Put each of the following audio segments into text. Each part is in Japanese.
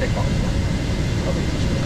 でか。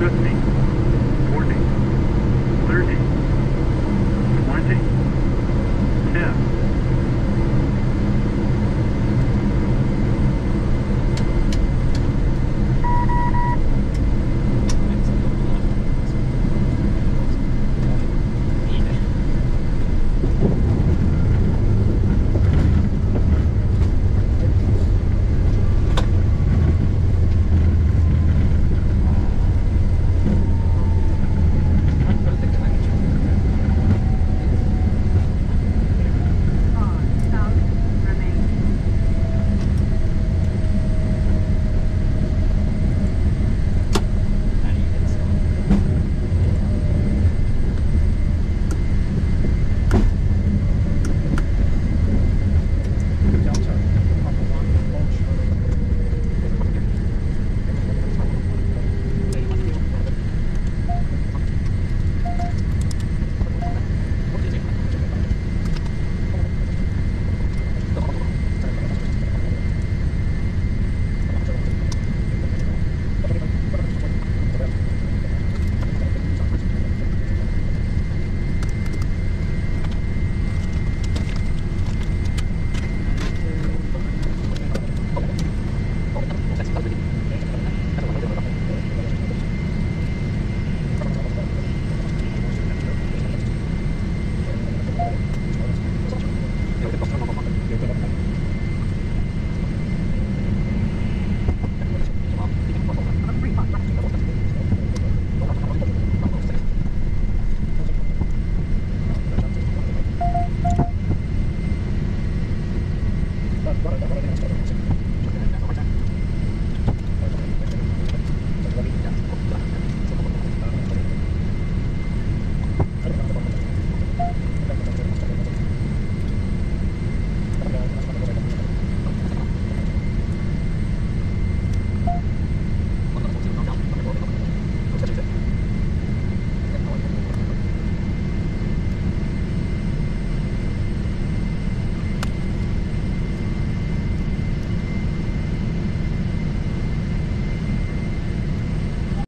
with me.